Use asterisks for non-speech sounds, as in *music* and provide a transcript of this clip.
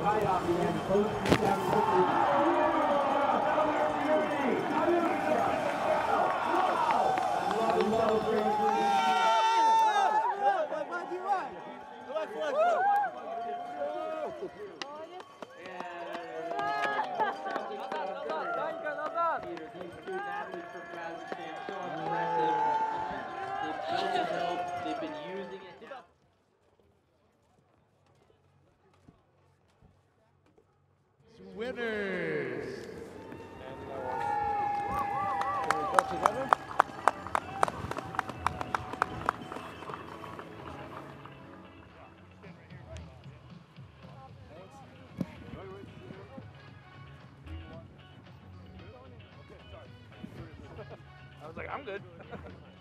Big Winners. I was like, I'm good. *laughs*